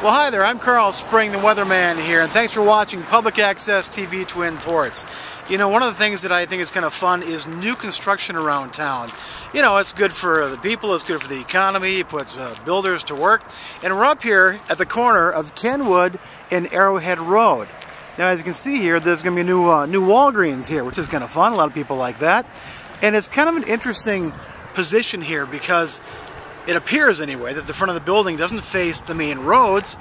Well, hi there. I'm Carl Spring, the weatherman here, and thanks for watching Public Access TV Twin Ports. You know, one of the things that I think is kind of fun is new construction around town. You know, it's good for the people, it's good for the economy, it puts uh, builders to work. And we're up here at the corner of Kenwood and Arrowhead Road. Now, as you can see here, there's going to be a new, uh, new Walgreens here, which is kind of fun. A lot of people like that. And it's kind of an interesting position here because it appears anyway, that the front of the building doesn't face the main roads.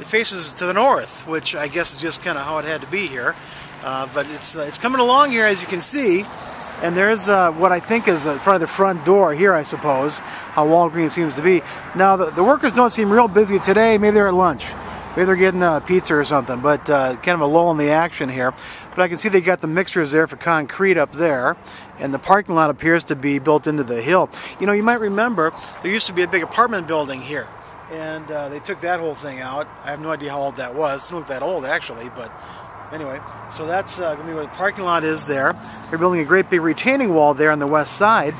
It faces to the north, which I guess is just kind of how it had to be here. Uh, but it's, uh, it's coming along here, as you can see. And there's uh, what I think is uh, probably the front door here, I suppose, how Walgreens seems to be. Now, the, the workers don't seem real busy today. Maybe they're at lunch. Maybe they're getting a uh, pizza or something, but uh, kind of a lull in the action here. But I can see they got the mixers there for concrete up there, and the parking lot appears to be built into the hill. You know, you might remember there used to be a big apartment building here, and uh, they took that whole thing out. I have no idea how old that was. It doesn't look that old, actually, but anyway, so that's uh, going to be where the parking lot is there. They're building a great big retaining wall there on the west side,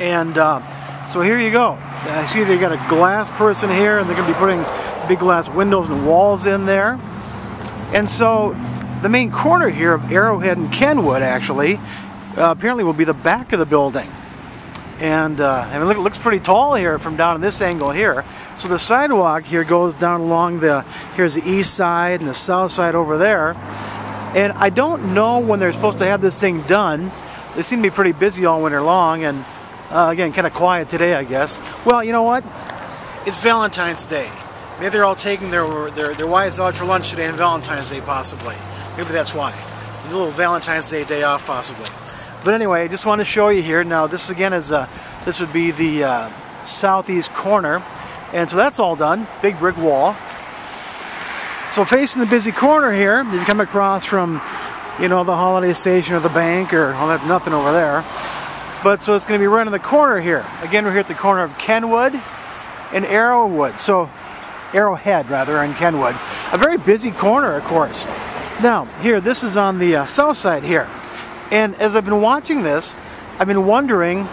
and uh, so here you go. I see they got a glass person here, and they're going to be putting big glass windows and walls in there. And so the main corner here of Arrowhead and Kenwood actually uh, apparently will be the back of the building. And uh, I mean, look, it looks pretty tall here from down in this angle here. So the sidewalk here goes down along the, here's the east side and the south side over there. And I don't know when they're supposed to have this thing done. They seem to be pretty busy all winter long and uh, again, kind of quiet today, I guess. Well, you know what? It's Valentine's Day. Maybe they're all taking their, their, their wives out for lunch today on Valentine's Day, possibly. Maybe that's why. It's a little Valentine's Day day off, possibly. But anyway, I just want to show you here. Now, this again is uh, this would be the uh, southeast corner, and so that's all done. Big brick wall. So facing the busy corner here, you come across from, you know, the holiday station or the bank or all that nothing over there. But so it's going to be right in the corner here. Again, we're here at the corner of Kenwood and Arrowwood. So Arrowhead rather, in Kenwood. A very busy corner, of course. Now, here, this is on the uh, south side here. And as I've been watching this, I've been wondering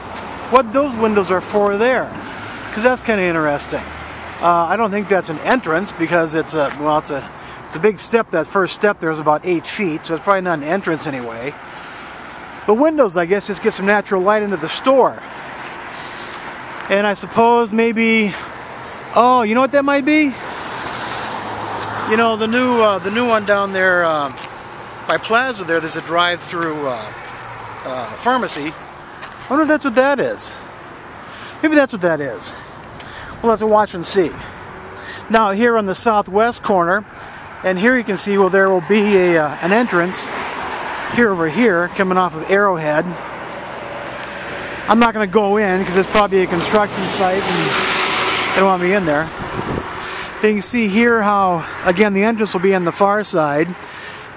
what those windows are for there. Because that's kind of interesting. Uh, I don't think that's an entrance because it's a, well, it's a, it's a big step. That first step there is about eight feet, so it's probably not an entrance anyway. But windows, I guess, just get some natural light into the store. And I suppose maybe Oh, you know what that might be? You know the new uh, the new one down there um, by Plaza. There, there's a drive-through uh, uh, pharmacy. I wonder if that's what that is. Maybe that's what that is. We'll have to watch and see. Now here on the southwest corner, and here you can see well there will be a uh, an entrance here over here coming off of Arrowhead. I'm not going to go in because it's probably a construction site and they don't want me in there. You can see here how, again, the entrance will be on the far side.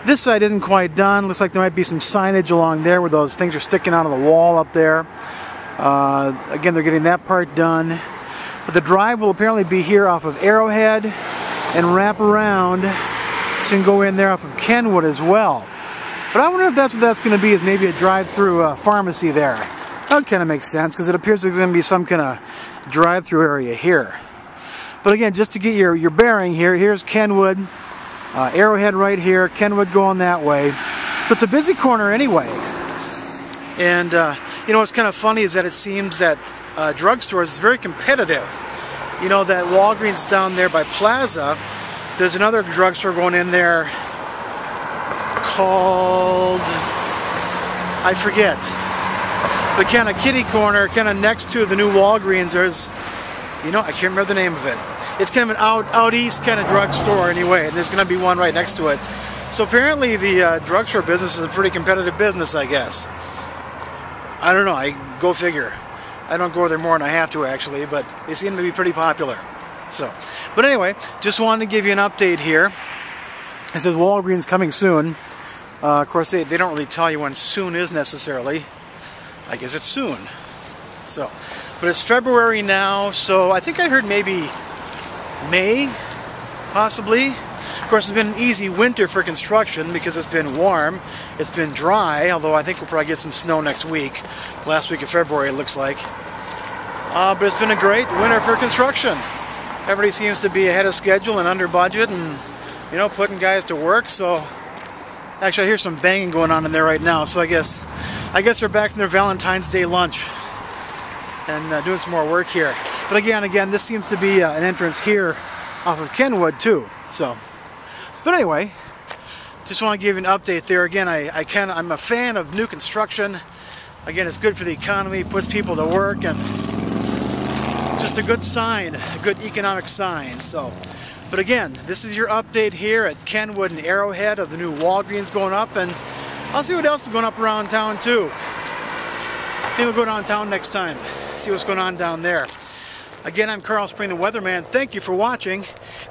This side isn't quite done. Looks like there might be some signage along there where those things are sticking out of the wall up there. Uh, again, they're getting that part done. But the drive will apparently be here off of Arrowhead and wrap around so you can go in there off of Kenwood as well. But I wonder if that's what that's going to be, is maybe a drive-through uh, pharmacy there. That kind of makes sense because it appears there's going to be some kind of drive-through area here. But again, just to get your, your bearing here, here's Kenwood, uh, Arrowhead right here, Kenwood going that way. But it's a busy corner anyway. And uh, you know what's kind of funny is that it seems that uh, drugstores is very competitive. You know that Walgreens down there by Plaza, there's another drugstore going in there called I forget but kind of kitty corner, kind of next to the new Walgreens, there's, you know, I can't remember the name of it. It's kind of an out, out east kind of drugstore anyway, and there's going to be one right next to it. So apparently the uh, drugstore business is a pretty competitive business, I guess. I don't know, I go figure. I don't go there more than I have to actually, but they seem to be pretty popular. So, but anyway, just wanted to give you an update here. It says Walgreens coming soon. Uh, of course, they, they don't really tell you when soon is necessarily. I guess it's soon. So, but it's February now, so I think I heard maybe May, possibly. Of course, it's been an easy winter for construction because it's been warm. It's been dry, although I think we'll probably get some snow next week. Last week of February, it looks like. Uh, but it's been a great winter for construction. Everybody seems to be ahead of schedule and under budget and, you know, putting guys to work. So, actually, I hear some banging going on in there right now. So I guess, I guess they're back from their Valentine's Day lunch and uh, doing some more work here. But again, again, this seems to be uh, an entrance here off of Kenwood too. So, but anyway, just want to give you an update there. Again, I, I can, I'm a fan of new construction. Again, it's good for the economy, puts people to work, and just a good sign, a good economic sign. So, but again, this is your update here at Kenwood and Arrowhead of the new Walgreens going up, and I'll see what else is going up around town too. Maybe we'll go downtown next time, see what's going on down there. Again, I'm Carl Spring, the Weatherman. Thank you for watching.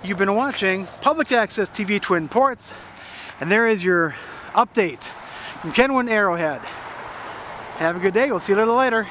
You've been watching Public Access TV Twin Ports, and there is your update from Kenwood Arrowhead. Have a good day. We'll see you a little later.